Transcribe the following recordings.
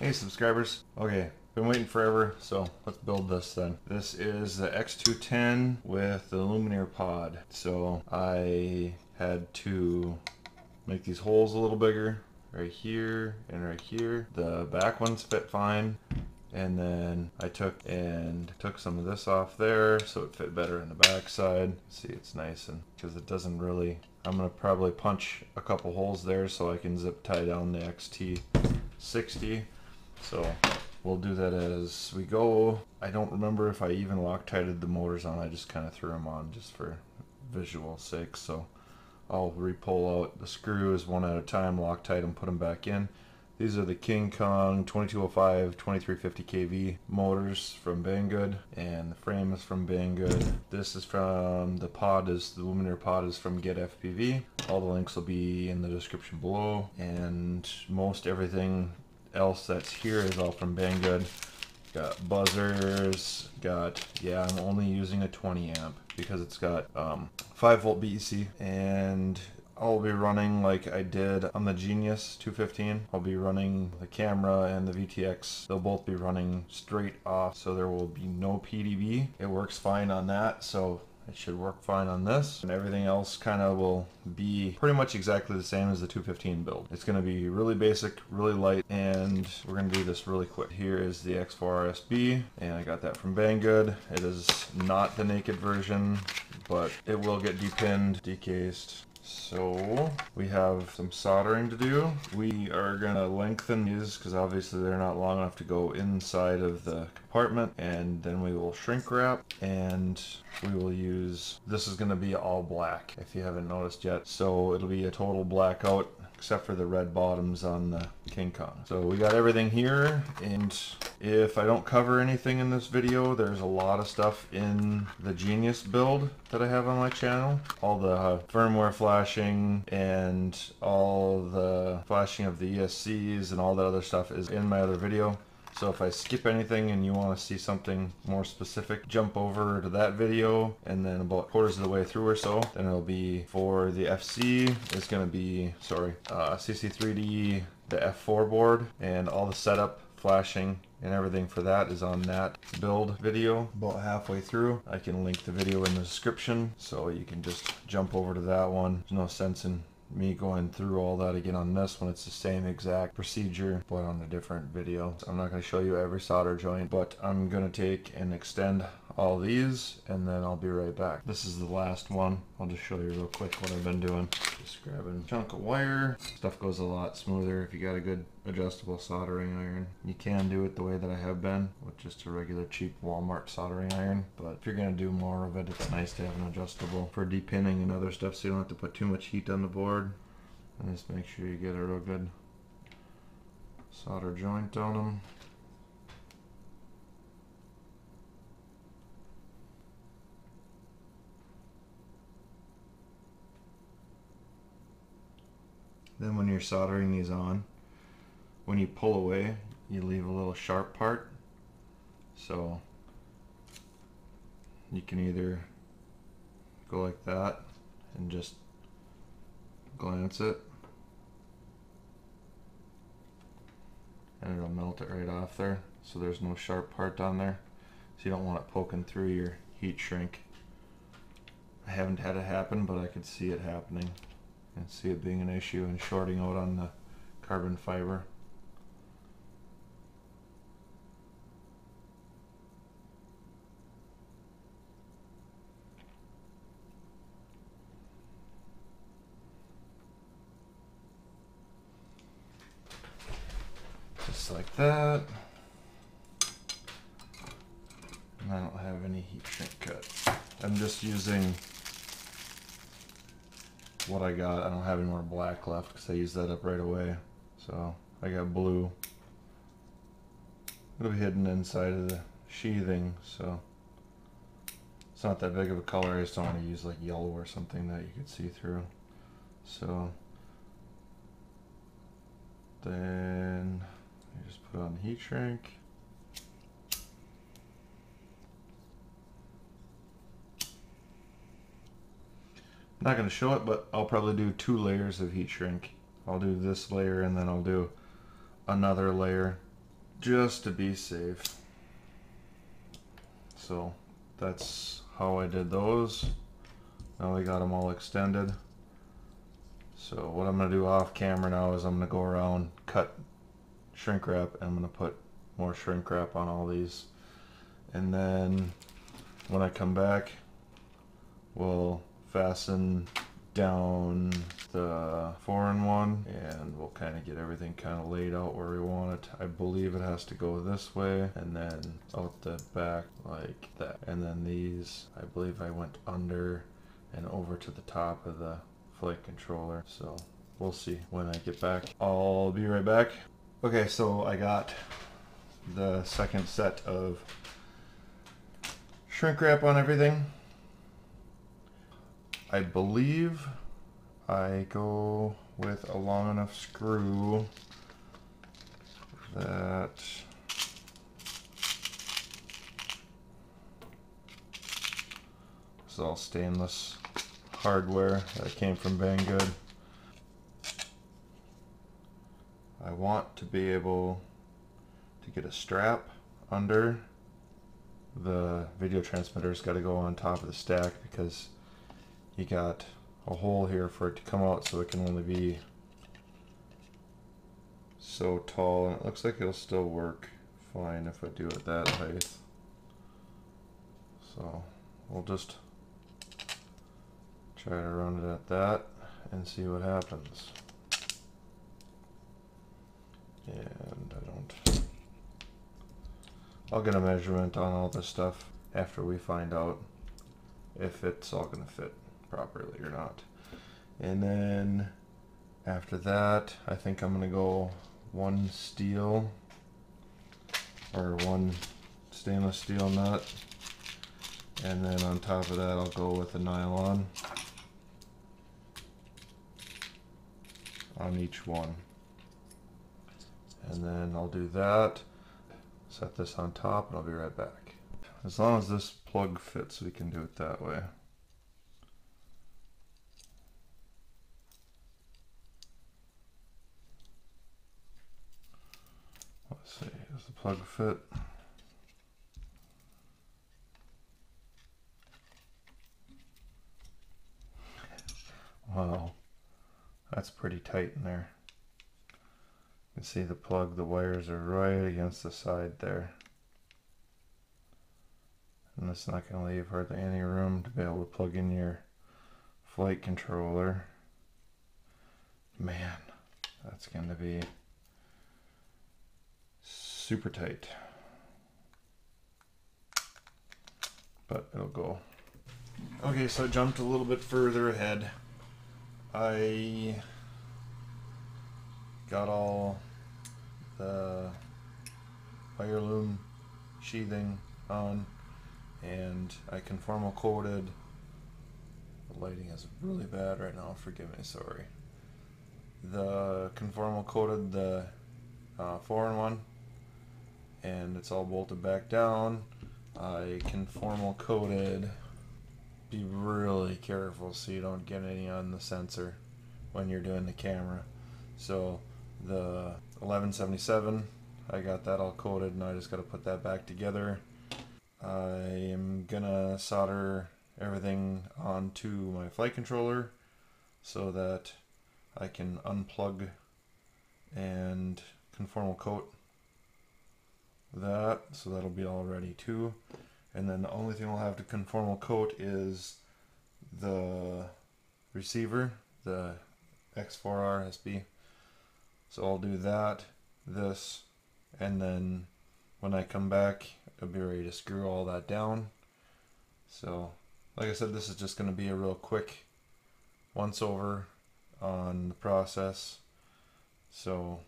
Hey subscribers. Okay, been waiting forever, so let's build this then. This is the X210 with the Lumenier pod. So I had to make these holes a little bigger right here and right here. The back ones fit fine. And then I took and took some of this off there so it fit better in the back side. See, it's nice and because it doesn't really, I'm gonna probably punch a couple holes there so I can zip tie down the XT60. So we'll do that as we go. I don't remember if I even Loctited the motors on. I just kind of threw them on just for visual sake. So I'll re-pull out the screws one at a time, Loctite them, put them back in. These are the King Kong 2205 2350 kV motors from Banggood and the frame is from Banggood. This is from the pod is the Lumenier pod is from Get FPV. All the links will be in the description below and most everything else that's here is all from Banggood. Got buzzers, got, yeah, I'm only using a 20 amp because it's got um, 5 volt BEC and I'll be running like I did on the Genius 215. I'll be running the camera and the VTX. They'll both be running straight off, so there will be no PDB. It works fine on that, so it should work fine on this. And everything else kind of will be pretty much exactly the same as the 215 build. It's going to be really basic, really light, and we're going to do this really quick. Here is the X4R SB, and I got that from Banggood. It is not the naked version, but it will get depinned, decased, so we have some soldering to do. We are going to lengthen these because obviously they're not long enough to go inside of the compartment and then we will shrink wrap and we will use, this is going to be all black if you haven't noticed yet. So it'll be a total blackout except for the red bottoms on the King Kong. So we got everything here and if I don't cover anything in this video, there's a lot of stuff in the Genius build that I have on my channel. All the uh, firmware flashing and all the flashing of the ESCs and all that other stuff is in my other video. So if I skip anything and you want to see something more specific, jump over to that video and then about quarters of the way through or so, then it'll be for the FC, it's going to be, sorry, uh, CC3D, the F4 board, and all the setup, flashing, and everything for that is on that build video about halfway through. I can link the video in the description so you can just jump over to that one. There's no sense in me going through all that again on this one. It's the same exact procedure, but on a different video. I'm not going to show you every solder joint, but I'm going to take and extend all these and then I'll be right back. This is the last one. I'll just show you real quick what I've been doing. Just grabbing a chunk of wire. Stuff goes a lot smoother if you got a good adjustable soldering iron. You can do it the way that I have been with just a regular cheap Walmart soldering iron. But if you're going to do more of it, it's nice to have an adjustable for depinning and other stuff so you don't have to put too much heat on the board. And just make sure you get a real good solder joint on them. Then when you're soldering these on, when you pull away, you leave a little sharp part. So you can either go like that and just glance it. And it'll melt it right off there. So there's no sharp part on there. So you don't want it poking through your heat shrink. I haven't had it happen but I could see it happening and see it being an issue and shorting out on the carbon fiber. Just like that. And I don't have any heat shrink cut. I'm just using what I got. I don't have any more black left because I used that up right away. So I got blue. It'll be hidden inside of the sheathing, so it's not that big of a color. I just don't want to use like yellow or something that you could see through. So then I just put on the heat shrink. I'm not going to show it, but I'll probably do two layers of heat shrink. I'll do this layer and then I'll do another layer just to be safe. So that's how I did those. Now we got them all extended. So what I'm gonna do off camera now is I'm gonna go around, cut shrink wrap, and I'm gonna put more shrink wrap on all these. And then when I come back, we'll fasten down the four-in one and we'll kind of get everything kind of laid out where we want it. I believe it has to go this way and then out the back like that. And then these, I believe I went under and over to the top of the flight controller. So we'll see when I get back. I'll be right back. Okay, so I got the second set of shrink wrap on everything. I believe I go with a long enough screw that it's all stainless hardware that came from Banggood. I want to be able to get a strap under the video transmitter's got to go on top of the stack because you got a hole here for it to come out so it can only be so tall. And it looks like it'll still work fine if I do it that height. So we'll just try to run it at that and see what happens. And I don't I'll get a measurement on all this stuff after we find out if it's all gonna fit properly or not. And then after that, I think I'm gonna go one steel or one stainless steel nut. And then on top of that, I'll go with a nylon on each one. And then I'll do that, set this on top, and I'll be right back. As long as this plug fits, we can do it that way. Plug fit. Wow, that's pretty tight in there. You can see the plug, the wires are right against the side there. And it's not going to leave hardly any room to be able to plug in your flight controller. Man, that's going to be super tight. But it'll go. Okay, so I jumped a little bit further ahead. I got all the fire loom sheathing on and I conformal coated the lighting is really bad right now forgive me sorry the conformal coated the uh, four in one and it's all bolted back down. I conformal coated. Be really careful so you don't get any on the sensor when you're doing the camera. So the 1177, I got that all coated and I just got to put that back together. I am gonna solder everything onto my flight controller so that I can unplug and conformal coat that, so that'll be all ready too. And then the only thing we'll have to conformal coat is the receiver, the X4R SB. So I'll do that, this, and then when I come back, I'll be ready to screw all that down. So, like I said, this is just going to be a real quick once over on the process. So,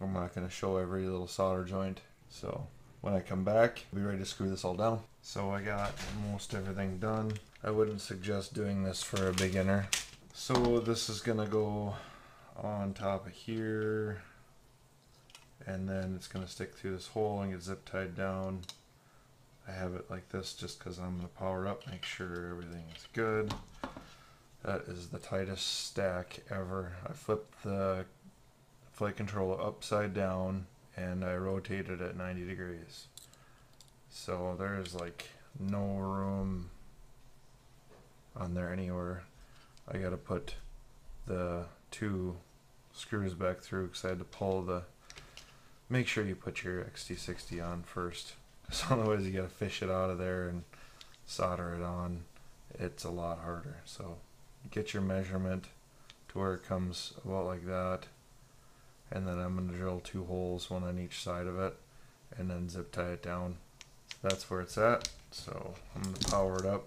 I'm not going to show every little solder joint so when I come back, I'll be ready to screw this all down. So I got most everything done. I wouldn't suggest doing this for a beginner. So this is gonna go on top of here and then it's gonna stick through this hole and get zip tied down. I have it like this just because I'm gonna power up, make sure everything is good. That is the tightest stack ever. I flipped the flight controller upside down and I rotated it 90 degrees. So there's like no room on there anywhere. I gotta put the two screws back through because I had to pull the make sure you put your XT60 on first because otherwise you gotta fish it out of there and solder it on it's a lot harder so get your measurement to where it comes about like that and then I'm going to drill two holes one on each side of it and then zip tie it down. So that's where it's at so I'm going to power it up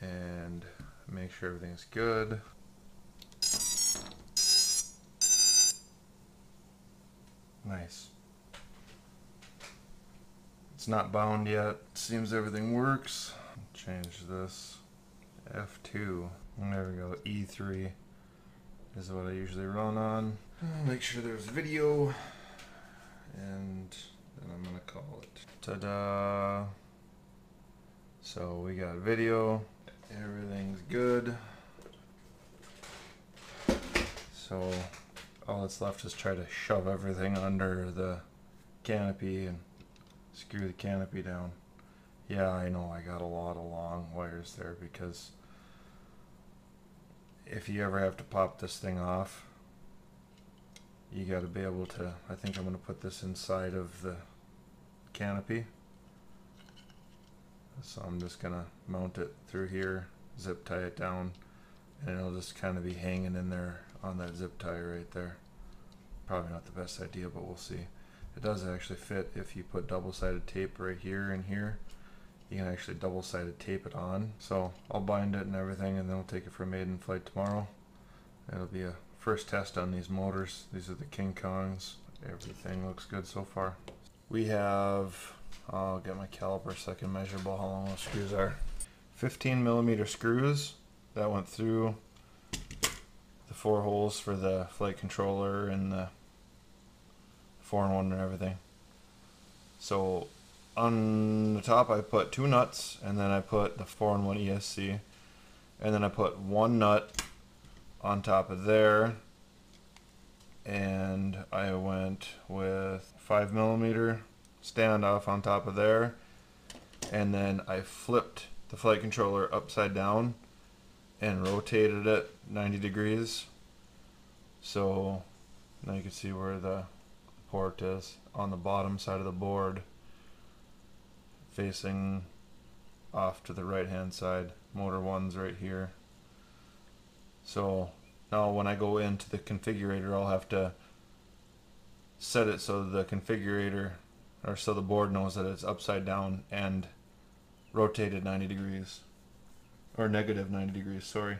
and make sure everything's good. Nice. It's not bound yet. Seems everything works. Change this F2 there we go E3 is what I usually run on. Make sure there's video. And then I'm gonna call it. Ta-da. So we got video. Everything's good. So all that's left is try to shove everything under the canopy and screw the canopy down. Yeah I know I got a lot of long wires there because if you ever have to pop this thing off you got to be able to I think I'm going to put this inside of the canopy. So I'm just going to mount it through here zip tie it down and it'll just kind of be hanging in there on that zip tie right there. Probably not the best idea but we'll see. It does actually fit if you put double-sided tape right here and here you can actually double-sided tape it on. So I'll bind it and everything and then we'll take it for a maiden flight tomorrow. It'll be a first test on these motors. These are the King Kongs. Everything looks good so far. We have I'll get my caliper so I can measure how long those screws are. 15 millimeter screws that went through the four holes for the flight controller and the four in one and everything. So on the top I put two nuts and then I put the 4-in-1 ESC and then I put one nut on top of there. And I went with 5 millimeter standoff on top of there. And then I flipped the flight controller upside down and rotated it 90 degrees. So now you can see where the port is on the bottom side of the board facing off to the right hand side. Motor 1's right here. So now when I go into the configurator I'll have to set it so the configurator or so the board knows that it's upside down and rotated 90 degrees or negative 90 degrees sorry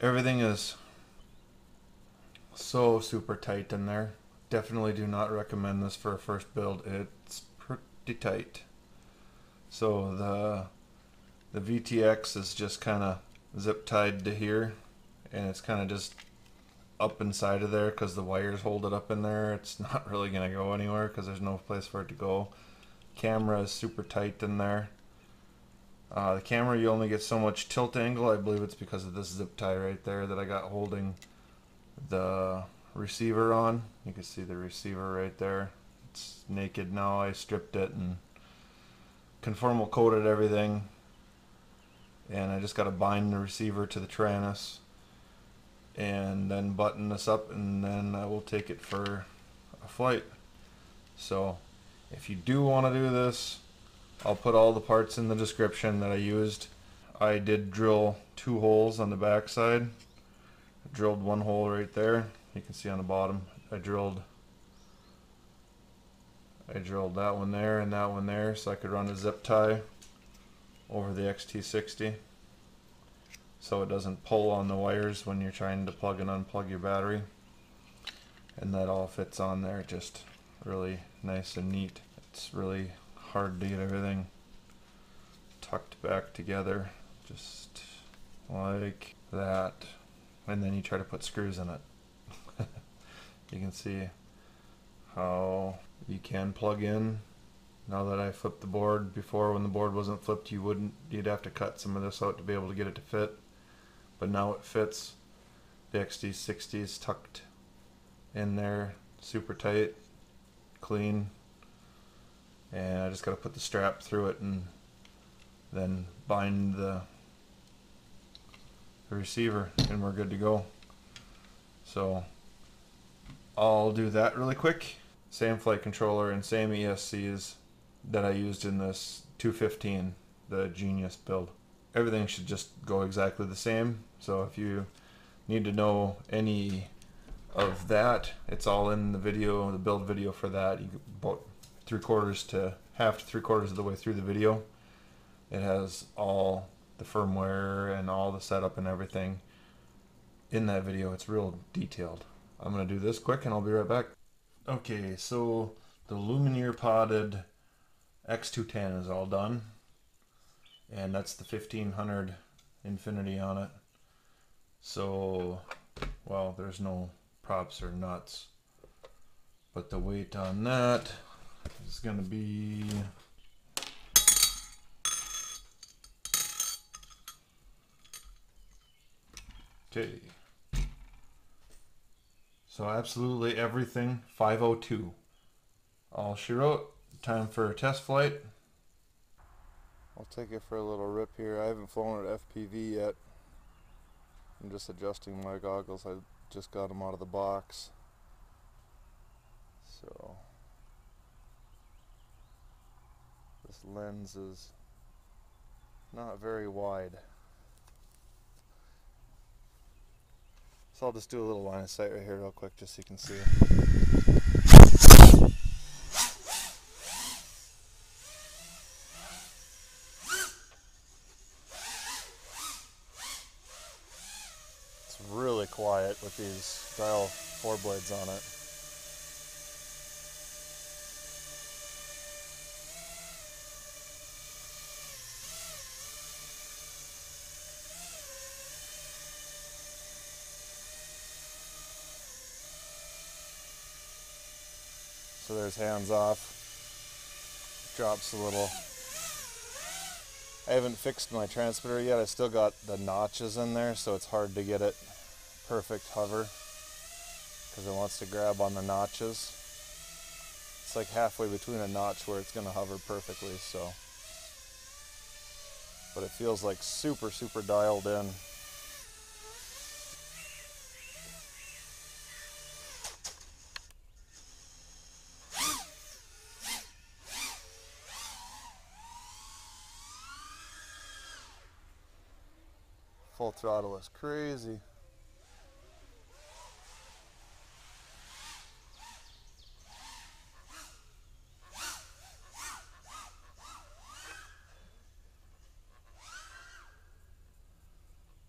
everything is so super tight in there definitely do not recommend this for a first build it's tight. So the the VTX is just kind of zip tied to here and it's kind of just up inside of there because the wires hold it up in there. It's not really going to go anywhere because there's no place for it to go. Camera is super tight in there. Uh, the camera, you only get so much tilt angle. I believe it's because of this zip tie right there that I got holding the receiver on. You can see the receiver right there it's naked now. I stripped it and conformal coated everything. And I just got to bind the receiver to the Taranis and then button this up and then I will take it for a flight. So if you do want to do this, I'll put all the parts in the description that I used. I did drill two holes on the back side. I drilled one hole right there. You can see on the bottom. I drilled I drilled that one there and that one there so I could run a zip tie over the XT60 so it doesn't pull on the wires when you're trying to plug and unplug your battery. And that all fits on there just really nice and neat. It's really hard to get everything tucked back together just like that. And then you try to put screws in it. You can see how you can plug in now that I flipped the board before when the board wasn't flipped you wouldn't you'd have to cut some of this out to be able to get it to fit but now it fits the XT60 is tucked in there super tight, clean. And I just got to put the strap through it and then bind the, the receiver and we're good to go. So I'll do that really quick. Same flight controller and same ESCs that I used in this 215, the Genius build. Everything should just go exactly the same. So if you need to know any of that, it's all in the video, the build video for that. You about three quarters to half to three quarters of the way through the video. It has all the firmware and all the setup and everything in that video. It's real detailed. I'm going to do this quick and I'll be right back. Okay, so the Lumenier potted X210 is all done. And that's the 1500 Infinity on it. So, well, there's no props or nuts. But the weight on that is going to be Okay. So absolutely everything 502. All she wrote. Time for a test flight. I'll take it for a little rip here. I haven't flown at FPV yet. I'm just adjusting my goggles. I just got them out of the box. So this lens is not very wide. So I'll just do a little line of sight right here real quick just so you can see it. really quiet with these dial four blades on it. There's hands off, drops a little. I haven't fixed my transmitter yet. I still got the notches in there, so it's hard to get it perfect hover because it wants to grab on the notches. It's like halfway between a notch where it's going to hover perfectly, so. But it feels like super, super dialed in. Full throttle is crazy.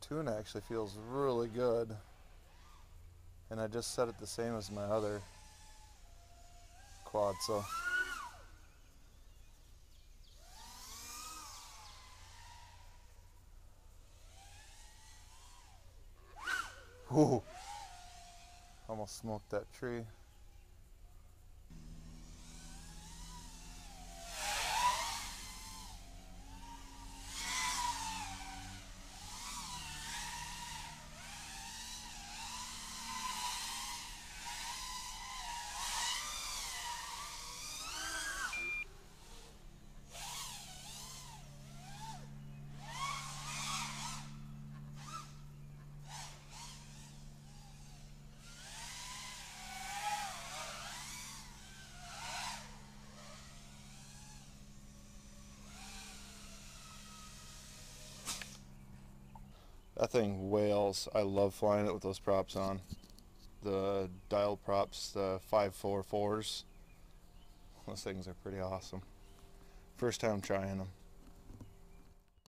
Tune actually feels really good. And I just set it the same as my other quad, so Ooh. Almost smoked that tree. That thing wails. I love flying it with those props on. The dial props, the 544s. Those things are pretty awesome. First time trying them.